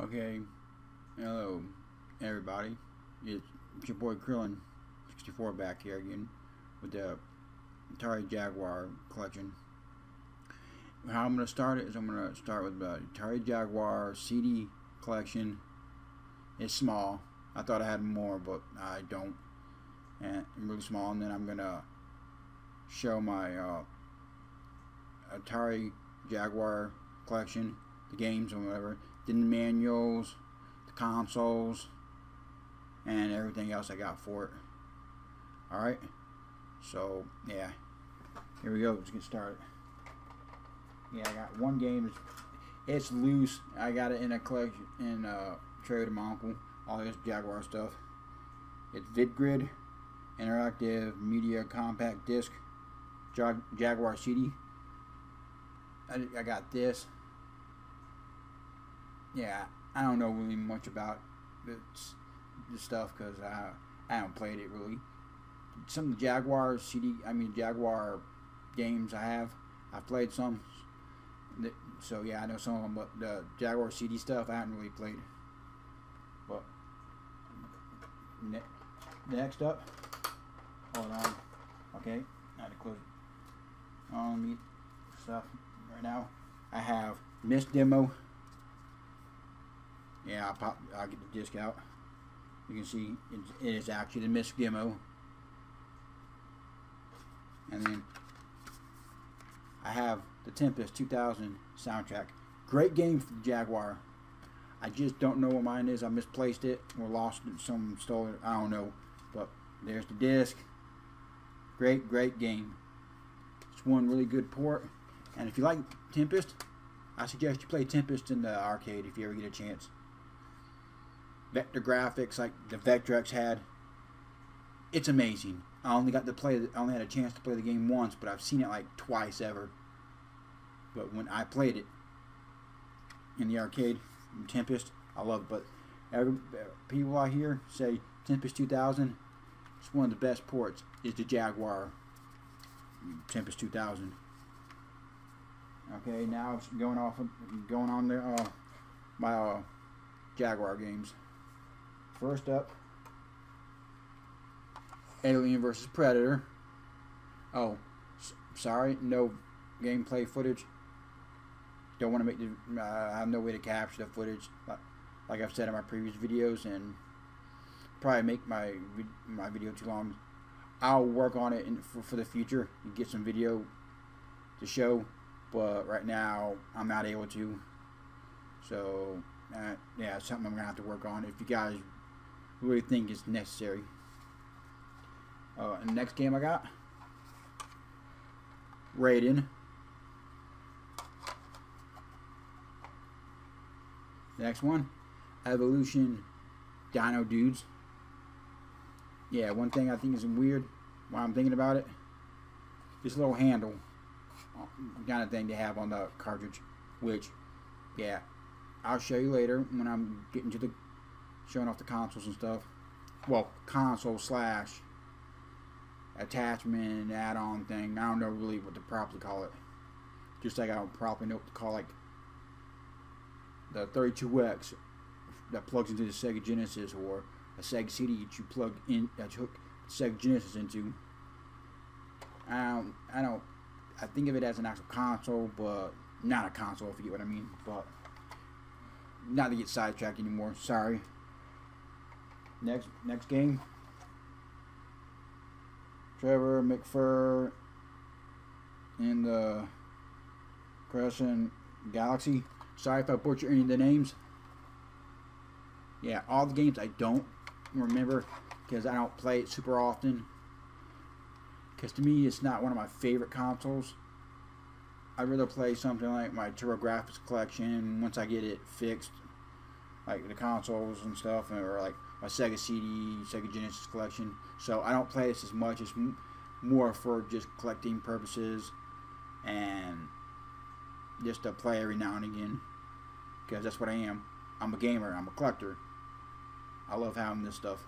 Okay, hello everybody. It's your boy Krillen, 64 back here again with the Atari Jaguar collection. How I'm going to start it is I'm going to start with the Atari Jaguar CD collection. It's small. I thought I had more, but I don't. And really small. And then I'm going to show my uh, Atari Jaguar collection, the games and whatever the manuals, the consoles, and everything else I got for it. Alright, so yeah, here we go. Let's get started. Yeah, I got one game. It's, it's loose. I got it in a collection in uh, a trade to my uncle. All this Jaguar stuff. It's VidGrid, interactive media compact disc, Jag Jaguar CD. I, I got this yeah, I don't know really much about the stuff because I I haven't played it really. Some of the Jaguar CD, I mean Jaguar games I have, I've played some. So yeah, I know some of them, but the Jaguar CD stuff I haven't really played. But ne next up, hold on, okay, I had to close on me um, stuff right now. I have Myst Demo yeah, I'll pop. I'll get the disc out. You can see it is actually the Myst demo. And then I have the Tempest 2000 soundtrack. Great game for the Jaguar. I just don't know what mine is. I misplaced it or lost it. Someone stole it. I don't know. But there's the disc. Great, great game. It's one really good port. And if you like Tempest, I suggest you play Tempest in the arcade if you ever get a chance vector graphics like the Vectrex had. It's amazing. I only got to play. I only had a chance to play the game once, but I've seen it like twice ever. But when I played it in the arcade, Tempest, I love it. But every, people out here say Tempest 2000. It's one of the best ports. Is the Jaguar Tempest 2000. Okay, now going off, going on the uh, my uh, Jaguar games. First up, Alien versus Predator. Oh, sorry, no gameplay footage. Don't want to make the. Uh, I have no way to capture the footage, like, like I've said in my previous videos, and probably make my my video too long. I'll work on it in, for, for the future and get some video to show, but right now I'm not able to. So, uh, yeah, something I'm gonna have to work on. If you guys really think is necessary. Uh, next game I got Raiden. Next one, Evolution Dino Dudes. Yeah, one thing I think is weird while I'm thinking about it, this little handle uh, kind of thing they have on the cartridge, which, yeah, I'll show you later when I'm getting to the showing off the consoles and stuff. Well, console slash attachment add-on thing. I don't know really what to properly call it. Just like I don't properly know what to call like the 32X that plugs into the Sega Genesis or a Sega CD that you plug in that you hook Sega Genesis into. I don't, I don't, I think of it as an actual console, but not a console if you get what I mean. But not to get sidetracked anymore. Sorry. Next next game. Trevor McFur and uh, the Crescent Galaxy. Sorry if I butcher any of the names. Yeah, all the games I don't remember because I don't play it super often. Because to me, it's not one of my favorite consoles. I'd rather play something like my TurboGrafx collection once I get it fixed, like the consoles and stuff, or like a Sega CD, Sega Genesis collection. So I don't play this as much. It's more for just collecting purposes and just to play every now and again because that's what I am. I'm a gamer. I'm a collector. I love having this stuff.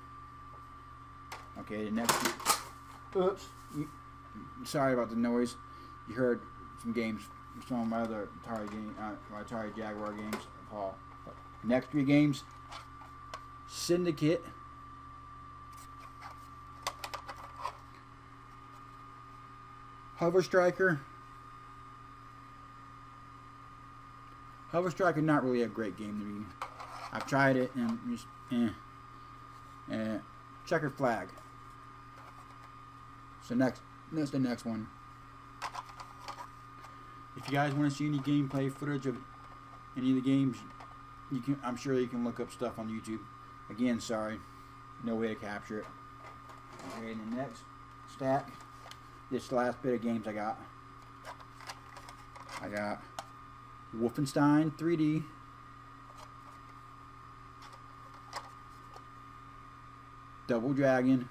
Okay, the next. Oops. You, sorry about the noise. You heard some games, some of my other Atari game, uh, my Atari Jaguar games, Paul. Next three games Syndicate. Hover Striker. Hover Striker not really a great game to me. I've tried it and just eh. Eh. Checkered flag. So next that's the next one. If you guys want to see any gameplay footage of any of the games, you can I'm sure you can look up stuff on YouTube. Again, sorry. No way to capture it. Okay, and the next stack. This last bit of games I got. I got Wolfenstein 3D. Double Dragon.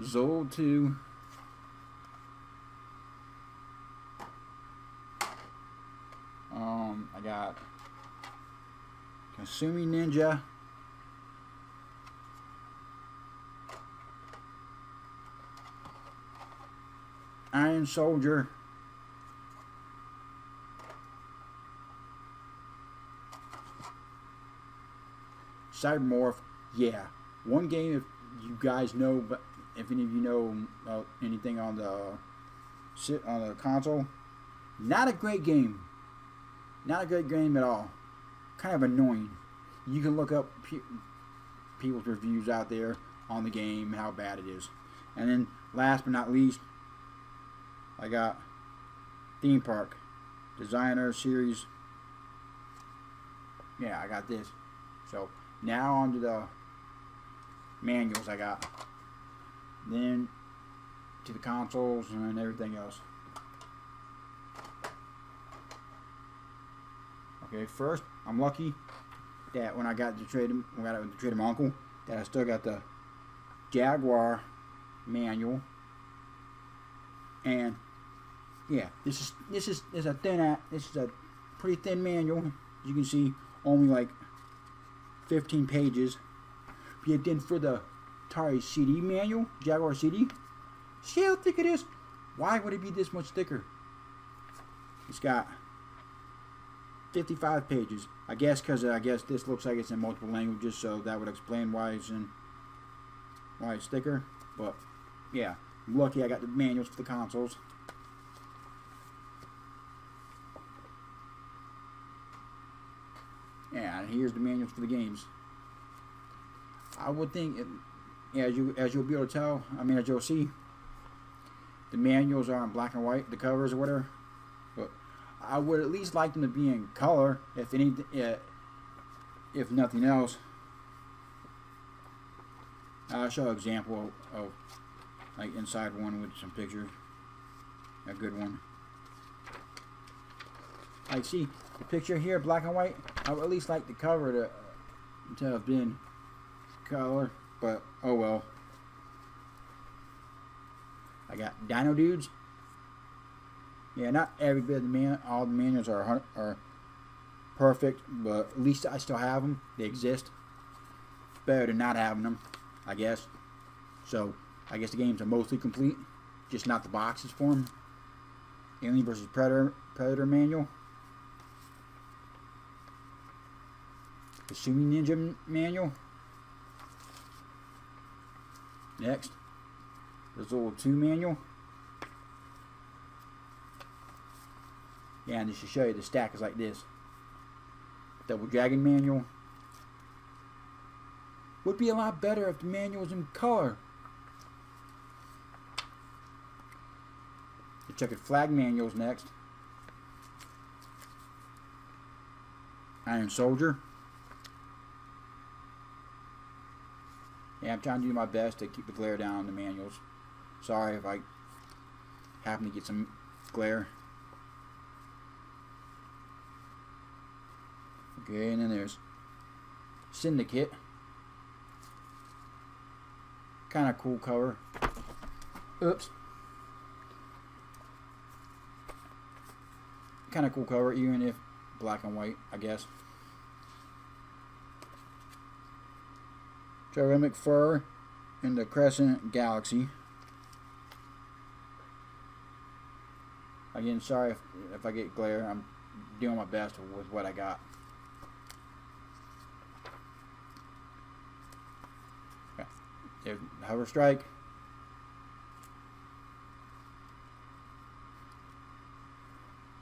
Zool 2. Um, I got Kasumi Ninja. Iron Soldier. Cybermorph. Yeah. One game if you guys know but if any of you know anything on the on the console, not a great game. Not a great game at all. Kind of annoying. You can look up pe people's reviews out there on the game how bad it is. And then last but not least, I got Theme Park Designer Series. Yeah, I got this. So now on to the manuals I got. Then to the consoles and everything else. Okay, first, I'm lucky that when I got to trade when I got to trade my uncle, that I still got the Jaguar manual. And yeah, this is this is is a thin this is a pretty thin manual. You can see only like 15 pages. But then for the Atari CD manual, Jaguar CD. See how thick it is? Why would it be this much thicker? It's got 55 pages. I guess because I guess this looks like it's in multiple languages, so that would explain why it's in why it's thicker. But yeah, I'm lucky I got the manuals for the consoles. Yeah, and here's the manuals for the games. I would think, it, as you as you'll be able to tell, I mean as you'll see, the manuals are in black and white, the covers or whatever. I would at least like them to be in color, if any, uh, if nothing else. I'll show an example of, of like inside one with some pictures. A good one. Like see the picture here, black and white. I would at least like the cover to to have been color, but oh well. I got Dino Dudes. Yeah, not every bit of the man, all the manuals are are perfect, but at least I still have them. They exist. Better than not having them, I guess. So I guess the games are mostly complete, just not the boxes for them. Alien versus Predator Predator manual. Sumi Ninja manual. Next, the Zool 2 manual. Yeah, and just to show you, the stack is like this. Double Dragon manual. Would be a lot better if the manual was in color. The checkered flag manuals next. Iron Soldier. Yeah, I'm trying to do my best to keep the glare down on the manuals. Sorry if I happen to get some glare. Okay, and then there's Syndicate. Kind of cool cover. Oops. Kind of cool cover, even if black and white, I guess. Trevor Fur and the Crescent Galaxy. Again, sorry if, if I get glare. I'm doing my best with what I got. Hover strike.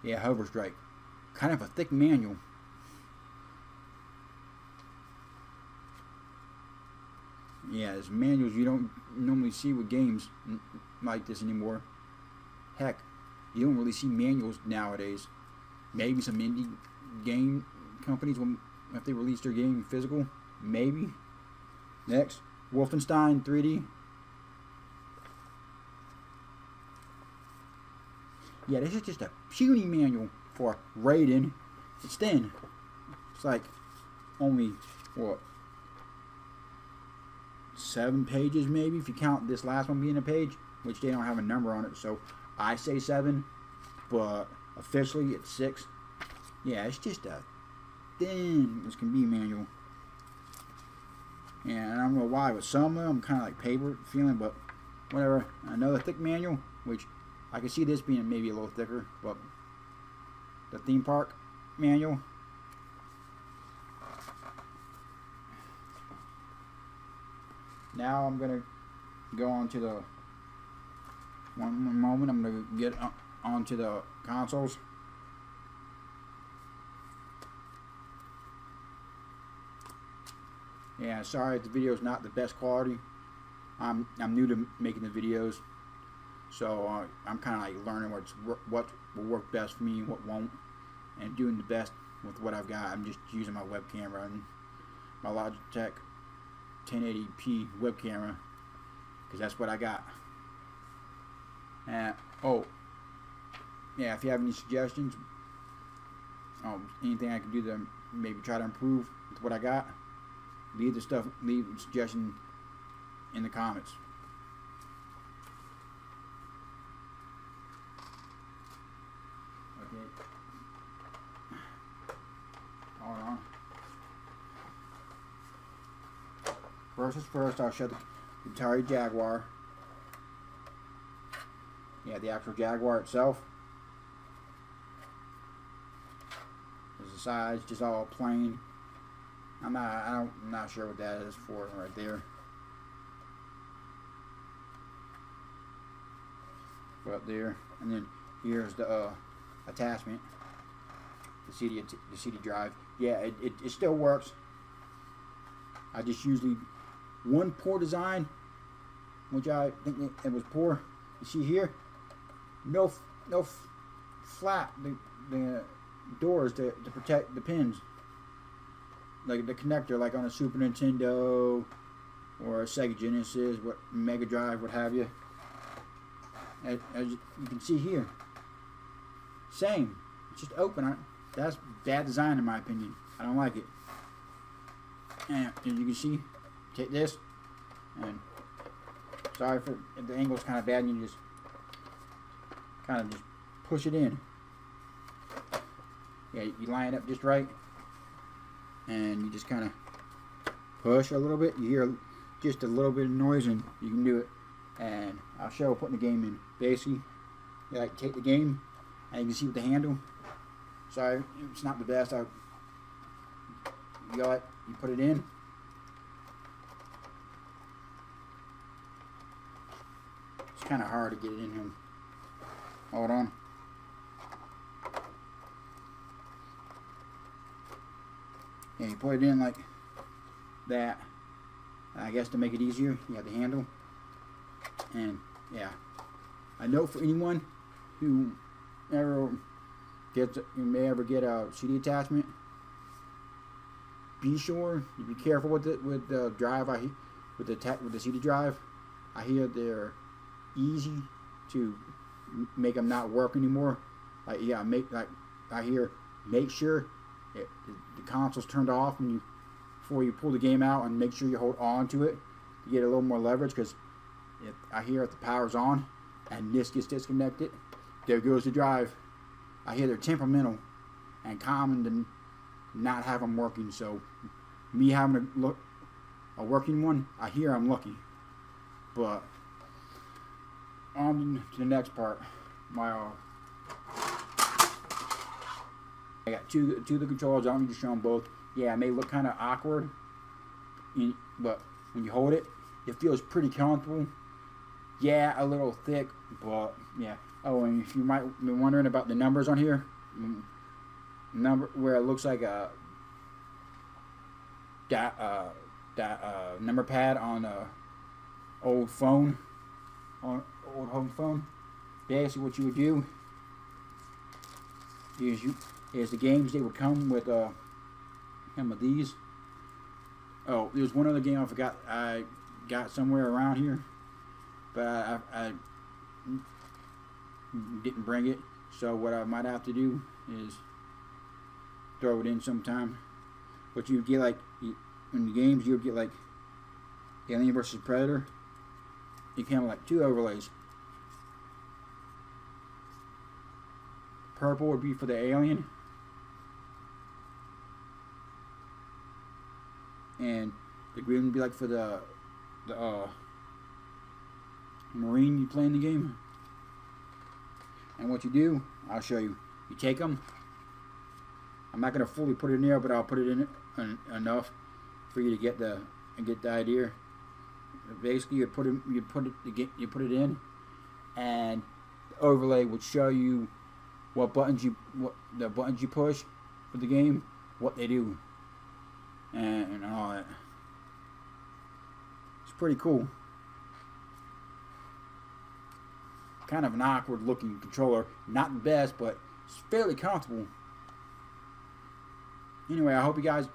Yeah, hover strike. Kind of a thick manual. Yeah, there's manuals you don't normally see with games like this anymore. Heck, you don't really see manuals nowadays. Maybe some indie game companies will, if they release their game physical, maybe. Next, Wolfenstein 3D. Yeah, this is just a puny manual for Raiden. It's thin. It's like only what seven pages maybe if you count this last one being a page, which they don't have a number on it. So I say seven, but officially it's six. Yeah, it's just a thin as can be manual. And I don't know why with some of them kind of like paper feeling, but whatever. Another thick manual, which I can see this being maybe a little thicker, but the theme park manual. Now I'm gonna go on to the one moment. I'm gonna get onto the consoles. Yeah, sorry the video is not the best quality. I'm I'm new to making the videos, so uh, I'm kind of like learning what's what will work best for me, and what won't, and doing the best with what I've got. I'm just using my web camera and my Logitech 1080p web camera because that's what I got. And oh, yeah, if you have any suggestions, um, anything I can do to maybe try to improve with what I got, leave the stuff, leave suggestion in the comments. Okay. Hold on. First is first, I'll show the Atari Jaguar. Yeah, the actual Jaguar itself. There's the size, just all plain. I'm not, I don't, I'm not sure what that is for right there. Up there, and then here's the uh, attachment, the CD, the CD drive. Yeah, it, it, it still works. I just usually one poor design, which I think it was poor. You see here, no no flat the, the doors to, to protect the pins, like the connector, like on a Super Nintendo or a Sega Genesis, what Mega Drive, what have you. As, as you can see here, same. It's just open. That's bad design in my opinion. I don't like it. And as you can see, take this and sorry for if the angle's kind of bad and you just kind of just push it in yeah you line it up just right and you just kind of push a little bit you hear just a little bit of noise and you can do it and I'll show putting the game in basically you like take the game and you can see with the handle sorry it's not the best I you got you put it in It's kind of hard to get it in here. Hold on. You put it in like that. I guess to make it easier, you have the handle. And yeah, I know for anyone who ever gets, you may ever get a CD attachment, be sure you be careful with it with the drive. I with the with the CD drive. I hear they're easy to make them not work anymore. Like yeah, make like I hear make sure it, the console's turned off when you before you pull the game out and make sure you hold on to it to get a little more leverage because if I hear if the power's on and this gets disconnected, there goes the drive. I hear they're temperamental and common to not have them working. So me having a look a working one, I hear I'm lucky, but on to the next part. My uh, I got two two of the controllers. I don't need to show them both. Yeah, it may look kind of awkward, but when you hold it, it feels pretty comfortable. Yeah, a little thick, but yeah. Oh, and if you might be wondering about the numbers on here, mm, number where it looks like a that uh, that uh, number pad on a old phone, on old home phone. Basically, what you would do is you is the games they would come with uh, some of these. Oh, there's one other game I forgot I got somewhere around here, but I, I, I didn't bring it. So what I might have to do is throw it in sometime. But you get like in the games you'll get like Alien versus Predator. You can have like two overlays. Purple would be for the alien. And the green would be like for the the uh, marine you play in the game. And what you do, I'll show you. You take them. I'm not going to fully put it in there, but I'll put it in en enough for you to get the get the idea. Basically, you put it you put it you put it in, and the overlay would show you what buttons you what the buttons you push for the game, what they do, and, and all that. It's pretty cool. Kind of an awkward looking controller. Not the best, but it's fairly comfortable. Anyway, I hope you guys.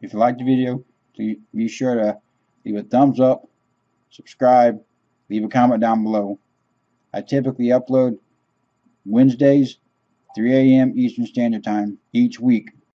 If you liked the video, please be sure to leave a thumbs up, subscribe, leave a comment down below. I typically upload Wednesdays, 3 a.m. Eastern Standard Time each week.